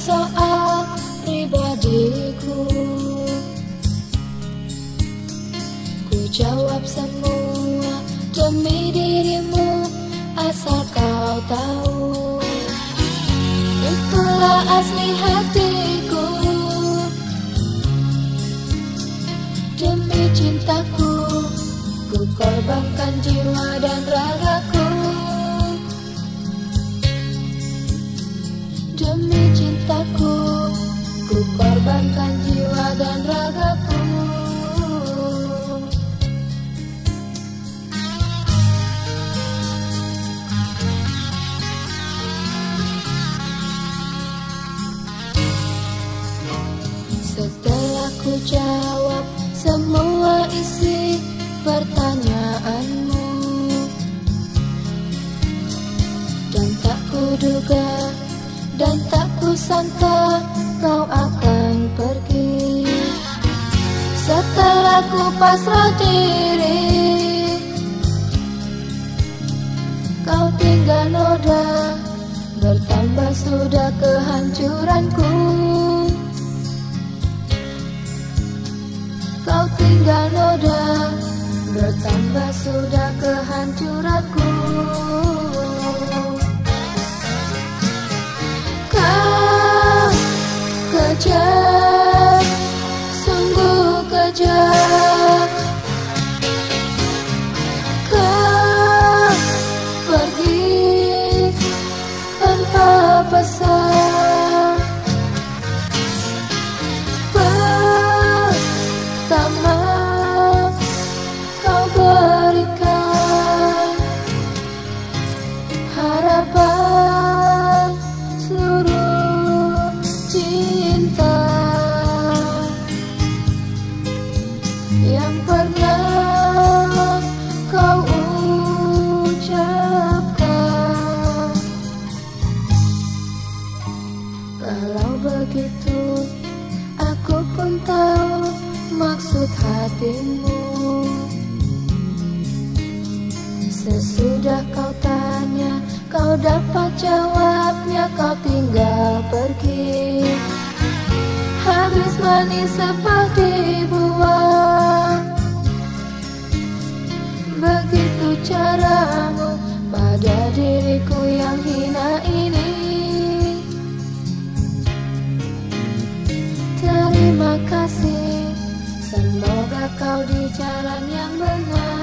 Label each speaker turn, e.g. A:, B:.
A: soal pribadiku. Ku jawab semua demi dirimu Asal kau tahu. Itulah asli hatiku. Demi cintaku Ku korbankan jiwa dan ragaku. Demi jiwa dan ragaku. Setelah ku jawab semua isi pertanyaanmu Dan tak kuduga dan tak kusangka kau akan pasrah diri. Kau tinggal noda Bertambah sudah kehancuranku. Kau tinggal noda Bertambah sudah kehancuranku pernah kau ucapkan. Kalau begitu, aku pun tahu maksud hatimu. Sesudah kau tanya, kau dapat jawabnya, kau tinggal pergi. Habis manis sepah pada diriku yang hina ini. Terima kasih Semoga kau di jalan yang benar.